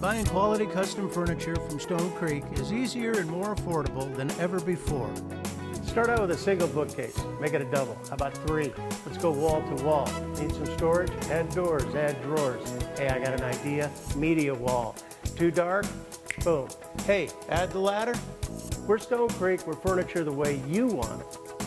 Buying quality custom furniture from Stone Creek is easier and more affordable than ever before. Start out with a single bookcase, make it a double. How about three? Let's go wall to wall. Need some storage? Add doors, add drawers. Hey, I got an idea. Media wall. Too dark? Boom. Hey, add the ladder? We're Stone Creek, we're furniture the way you want it.